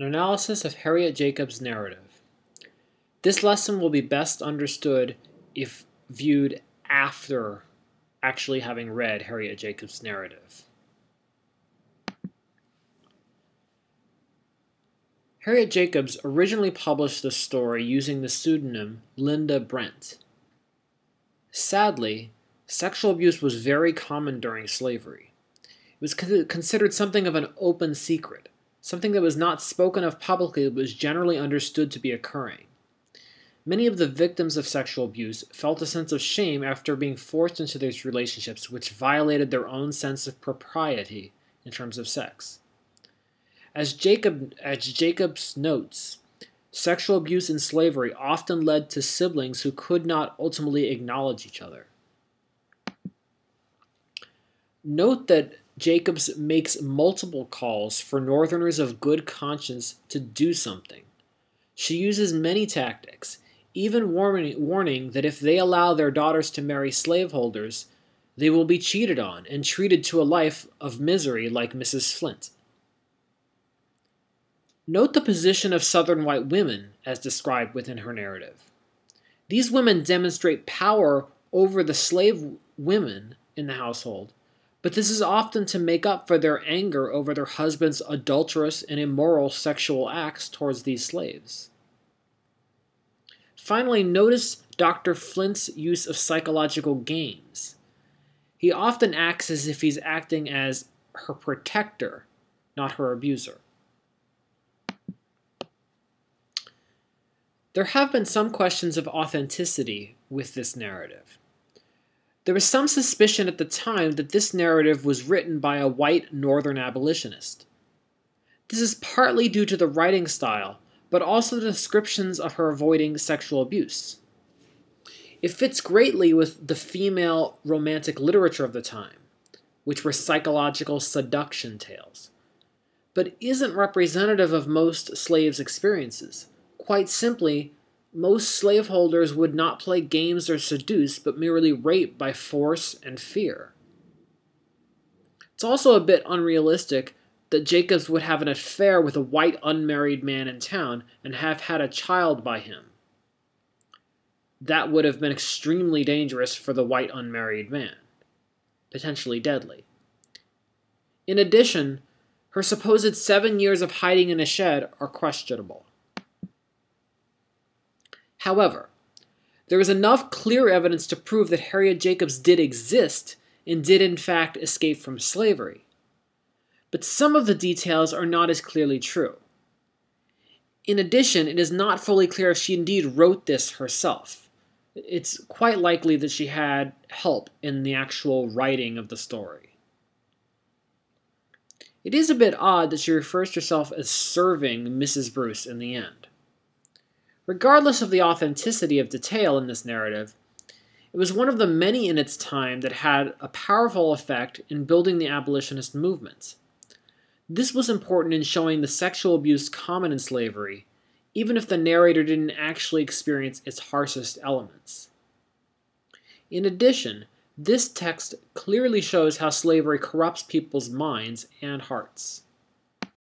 An analysis of Harriet Jacobs' narrative. This lesson will be best understood if viewed after actually having read Harriet Jacobs' narrative. Harriet Jacobs originally published the story using the pseudonym Linda Brent. Sadly, sexual abuse was very common during slavery. It was considered something of an open secret something that was not spoken of publicly but was generally understood to be occurring. Many of the victims of sexual abuse felt a sense of shame after being forced into these relationships which violated their own sense of propriety in terms of sex. As Jacob as Jacobs notes, sexual abuse in slavery often led to siblings who could not ultimately acknowledge each other. Note that Jacobs makes multiple calls for Northerners of good conscience to do something. She uses many tactics, even warning, warning that if they allow their daughters to marry slaveholders, they will be cheated on and treated to a life of misery like Mrs. Flint. Note the position of Southern white women as described within her narrative. These women demonstrate power over the slave women in the household but this is often to make up for their anger over their husband's adulterous and immoral sexual acts towards these slaves. Finally, notice Dr. Flint's use of psychological games. He often acts as if he's acting as her protector, not her abuser. There have been some questions of authenticity with this narrative. There was some suspicion at the time that this narrative was written by a white Northern abolitionist. This is partly due to the writing style, but also the descriptions of her avoiding sexual abuse. It fits greatly with the female romantic literature of the time, which were psychological seduction tales, but isn't representative of most slaves' experiences. Quite simply, most slaveholders would not play games or seduce, but merely rape by force and fear. It's also a bit unrealistic that Jacobs would have an affair with a white unmarried man in town and have had a child by him. That would have been extremely dangerous for the white unmarried man, potentially deadly. In addition, her supposed seven years of hiding in a shed are questionable. However, there is enough clear evidence to prove that Harriet Jacobs did exist and did in fact escape from slavery. But some of the details are not as clearly true. In addition, it is not fully clear if she indeed wrote this herself. It's quite likely that she had help in the actual writing of the story. It is a bit odd that she refers to herself as serving Mrs. Bruce in the end. Regardless of the authenticity of detail in this narrative, it was one of the many in its time that had a powerful effect in building the abolitionist movement. This was important in showing the sexual abuse common in slavery, even if the narrator didn't actually experience its harshest elements. In addition, this text clearly shows how slavery corrupts people's minds and hearts.